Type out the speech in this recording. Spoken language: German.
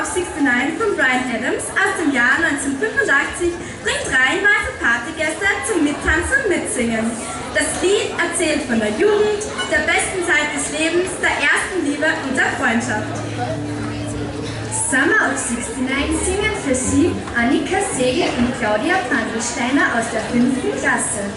of 69 von Brian Adams aus dem Jahr 1985 bringt reihenweise Partygäste zum Mittanzen und Mitsingen. Das Lied erzählt von der Jugend, der besten Zeit des Lebens, der ersten Liebe und der Freundschaft. Summer of 69 singen für Sie Annika Segel und Claudia Pandelsteiner aus der 5. Klasse.